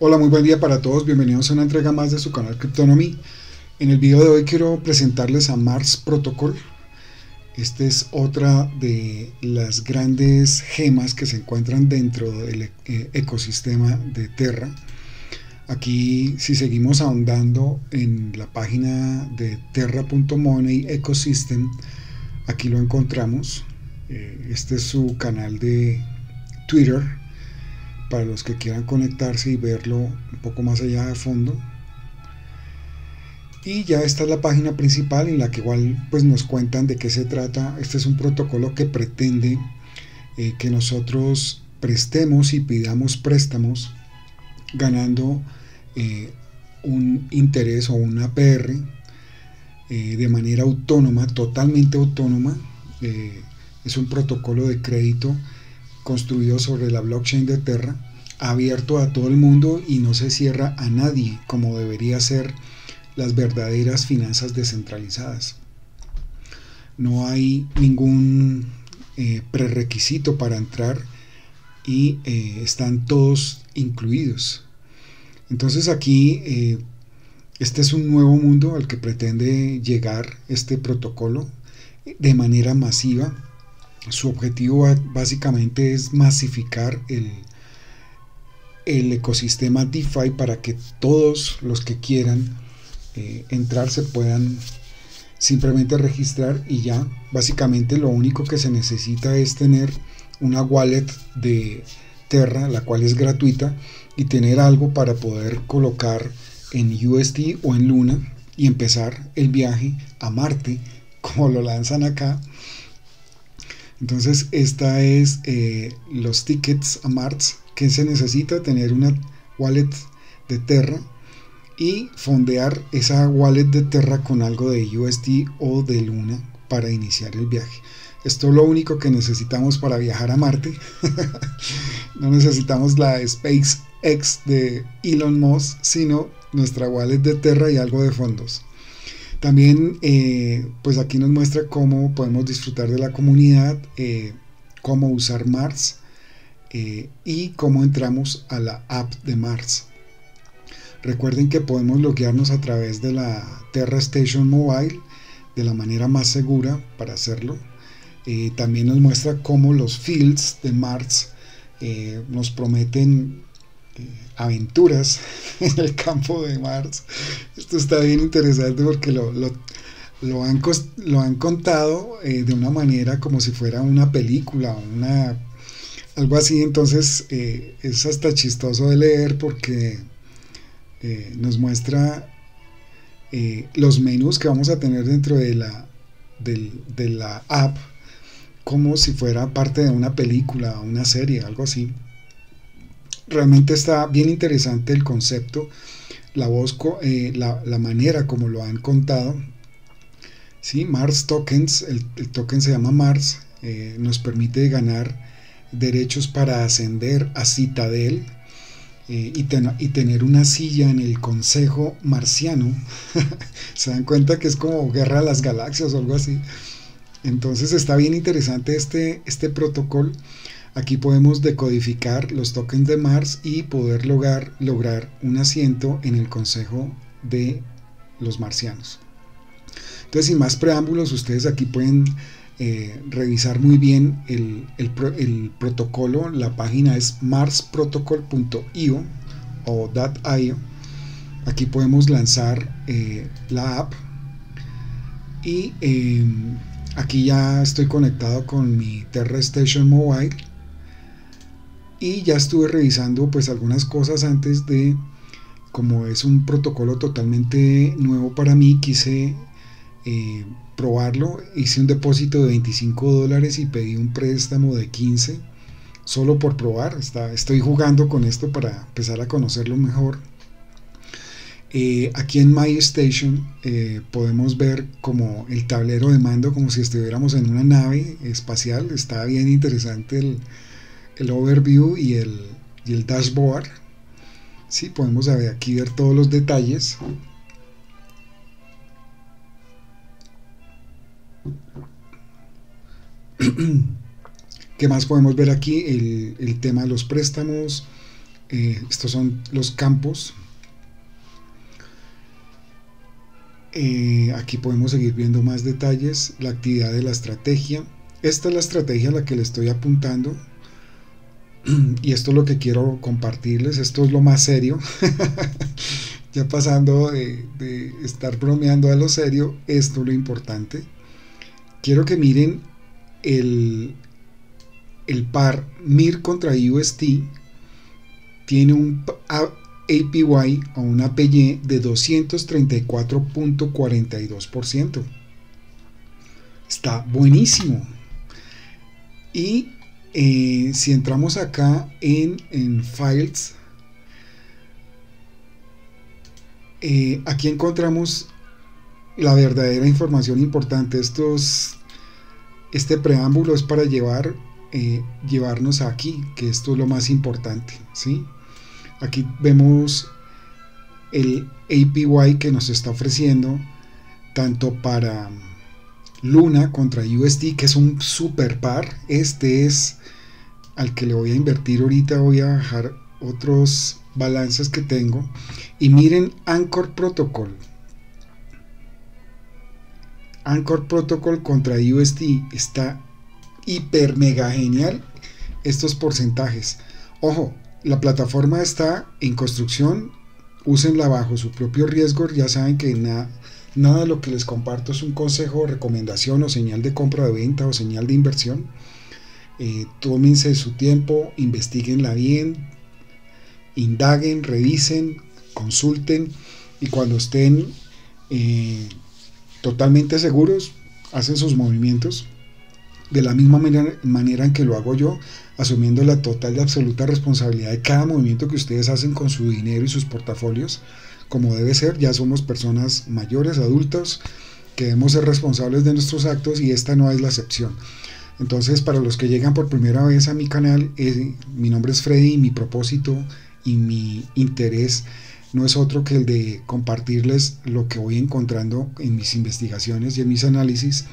Hola, muy buen día para todos. Bienvenidos a una entrega más de su canal Cryptonomy. En el video de hoy quiero presentarles a Mars Protocol. Esta es otra de las grandes gemas que se encuentran dentro del eh, ecosistema de Terra. Aquí, si seguimos ahondando en la página de terra.money ecosystem, aquí lo encontramos. Eh, este es su canal de Twitter para los que quieran conectarse y verlo un poco más allá de fondo. Y ya esta es la página principal en la que igual pues nos cuentan de qué se trata. Este es un protocolo que pretende eh, que nosotros prestemos y pidamos préstamos ganando eh, un interés o un APR eh, de manera autónoma, totalmente autónoma. es un protocolo de crédito construido sobre la blockchain de Terra, abierto a todo el mundo y no se cierra a nadie como debería ser las verdaderas finanzas descentralizadas. No hay ningún eh, prerequisito para entrar y eh, están todos incluidos. Entonces aquí eh, este es un nuevo mundo al que pretende llegar este protocolo de manera masiva su objetivo básicamente es masificar el, el ecosistema DeFi para que todos los que quieran eh, entrar se puedan simplemente registrar y ya. Básicamente lo único que se necesita es tener una wallet de Terra, la cual es gratuita, y tener algo para poder colocar en USD o en Luna y empezar el viaje a Marte, como lo lanzan acá, entonces, esta es eh, los tickets a Mars que se necesita tener una wallet de Terra y fondear esa wallet de Terra con algo de USD o de Luna para iniciar el viaje. Esto es lo único que necesitamos para viajar a Marte. no necesitamos la SpaceX de Elon Musk, sino nuestra wallet de Terra y algo de fondos. También, eh, pues aquí nos muestra cómo podemos disfrutar de la comunidad, eh, cómo usar Mars eh, y cómo entramos a la app de Mars. Recuerden que podemos loguearnos a través de la Terra Station Mobile de la manera más segura para hacerlo. también nos muestra cómo los fields de Mars nos prometen aventuras en el campo de Mars. Esto está bien interesante porque lo, han, lo han contado eh, de una manera como si fuera una película, una, algo así. Entonces eh, es hasta chistoso de leer porque eh, nos muestra los menús que vamos a tener dentro de la, de la app como si fuera parte de una película, una serie, algo así realmente está bien interesante el concepto, la voz, eh, la, manera como lo han contado. ¿sí? Mars Tokens, el, token se llama Mars, eh, nos permite ganar derechos para ascender a Citadel eh, y, y, tener una silla en el Consejo Marciano. se dan cuenta que es como Guerra de las Galaxias o algo así. Entonces está bien interesante este, este protocolo. Aquí podemos decodificar los tokens de Mars y poder lograr, un asiento en el Consejo de los Marcianos. Entonces, sin más preámbulos, ustedes aquí pueden eh, revisar muy bien el, protocolo. La página es marsprotocol.io o .io. Aquí podemos lanzar eh, la app y em, aquí ya estoy conectado con mi Terra Station Mobile y ya estuve revisando pues algunas cosas antes de como es un protocolo totalmente nuevo para mí quise eh, probarlo. Hice un depósito de 25 dólares y pedí un préstamo de 15 solo por probar. Está, estoy jugando con esto para empezar a conocerlo mejor. Eh, aquí en My Station eh, podemos ver como el tablero de mando como si estuviéramos en una nave espacial. Está bien interesante el, el overview y el, el dashboard. Sí, podemos aquí ver todos los detalles. ¿Qué más podemos ver aquí? El, tema de los préstamos, eh, estos son los campos. Eh, aquí podemos seguir viendo más detalles, la actividad de la estrategia. Esta es la estrategia a la que le estoy apuntando. Y esto es lo que quiero compartirles. Esto es lo más serio. ya pasando de, estar bromeando a lo serio, esto es lo importante. Quiero que miren el, el par MIR contra UST tiene un APY o un APY de 234.42%. Está buenísimo. Y eh, si entramos acá en, en Files, eh, aquí encontramos la verdadera información importante. Estos, este preámbulo es para llevar, eh, llevarnos aquí, que esto es lo más importante. ¿sí? Aquí vemos el APY que nos está ofreciendo tanto para Luna contra USD, que es un super par. Este es al que le voy a invertir ahorita. Voy a bajar otros balances que tengo. Y miren Anchor Protocol. Anchor Protocol contra USD está hiper mega genial estos porcentajes. Ojo, la plataforma está en construcción, úsenla bajo su propio riesgo, ya saben que nada, nada de lo que les comparto es un consejo, recomendación o señal de compra de venta o señal de inversión. Eh, tómense su tiempo, investiguenla bien, indaguen, revisen, consulten y cuando estén eh, totalmente seguros, hacen sus movimientos de la misma manera, en que lo hago yo, asumiendo la total y absoluta responsabilidad de cada movimiento que ustedes hacen con su dinero y sus portafolios, como debe ser, ya somos personas mayores, adultos, que debemos ser responsables de nuestros actos y esta no es la excepción. Entonces, para los que llegan por primera vez a mi canal, eh, mi nombre es Freddy y mi propósito y mi interés no es otro que el de compartirles lo que voy encontrando en mis investigaciones y en mis análisis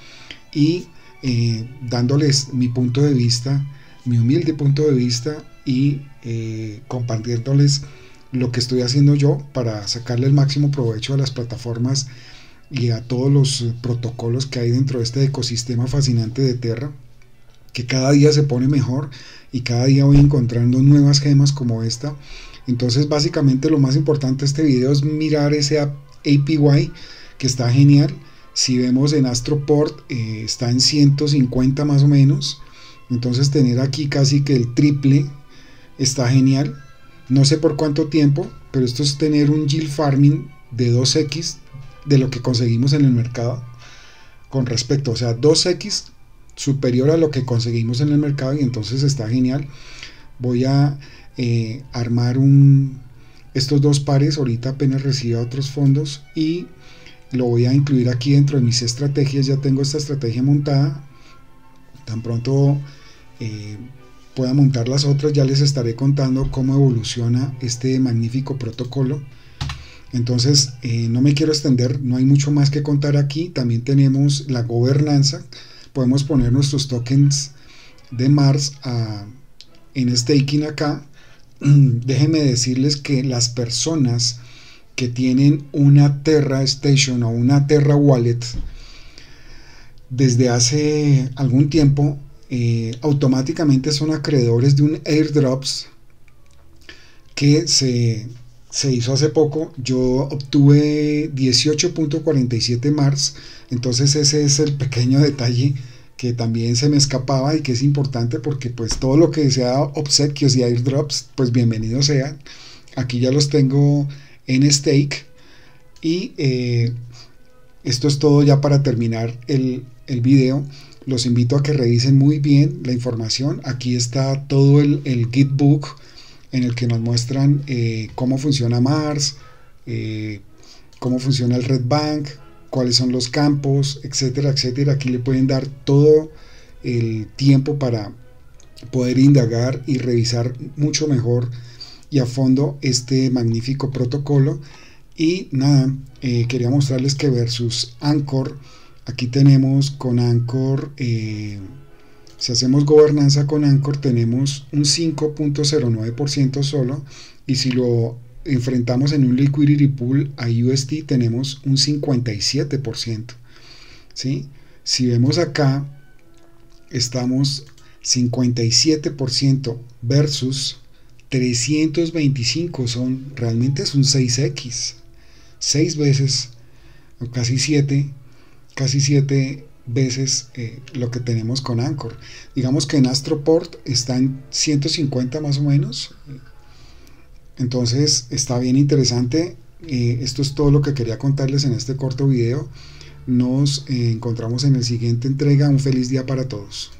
y eh, dándoles mi punto de vista, mi humilde punto de vista y eh, compartiéndoles lo que estoy haciendo yo para sacarle el máximo provecho a las plataformas y a todos los protocolos que hay dentro de este ecosistema fascinante de Terra, que cada día se pone mejor y cada día voy encontrando nuevas gemas como esta. Entonces básicamente lo más importante de este video es mirar ese APY que está genial si vemos en Astroport eh, está en 150 más o menos. Entonces tener aquí casi que el triple está genial. No sé por cuánto tiempo, pero esto es tener un yield farming de 2x de lo que conseguimos en el mercado con respecto, o sea, 2x superior a lo que conseguimos en el mercado y entonces está genial. Voy a eh, armar un, estos dos pares ahorita apenas reciba otros fondos y lo voy a incluir aquí dentro de mis estrategias, ya tengo esta estrategia montada, tan pronto eh, pueda montar las otras, ya les estaré contando cómo evoluciona este magnífico protocolo. Entonces, eh, no me quiero extender, no hay mucho más que contar aquí. También tenemos la gobernanza. Podemos poner nuestros tokens de Mars en staking acá. Déjenme decirles que las personas que tienen una Terra Station o una Terra Wallet desde hace algún tiempo eh, automáticamente son acreedores de un airdrops que se, se hizo hace poco. Yo obtuve 18.47 Mars, entonces ese es el pequeño detalle que también se me escapaba y que es importante porque pues todo lo que sea obsequios y airdrops, pues bienvenido sea. Aquí ya los tengo en stake. Y eh, esto es todo ya para terminar el, el, video. Los invito a que revisen muy bien la información. Aquí está todo el, el Gitbook en el que nos muestran eh, cómo funciona Mars, eh, cómo funciona el Red Bank, cuáles son los campos, etcétera, etcétera. Aquí le pueden dar todo el tiempo para poder indagar y revisar mucho mejor y a fondo este magnífico protocolo. Y nada, eh, quería mostrarles que versus Anchor, aquí tenemos con Anchor 100% Si hacemos gobernanza con Anchor tenemos un 5.09% solo y si lo enfrentamos en un liquidity pool a USD tenemos un 57%. ¿sí? Si vemos acá, estamos 57% versus 325, son, realmente es un 6X, 6 veces, o casi 7, casi 7 veces eh, lo que tenemos con Anchor. Digamos que en Astroport está en 150 más o menos. Entonces está bien interesante. Eh, esto es todo lo que quería contarles en este corto video. Nos eh, encontramos en el siguiente entrega. Un feliz día para todos.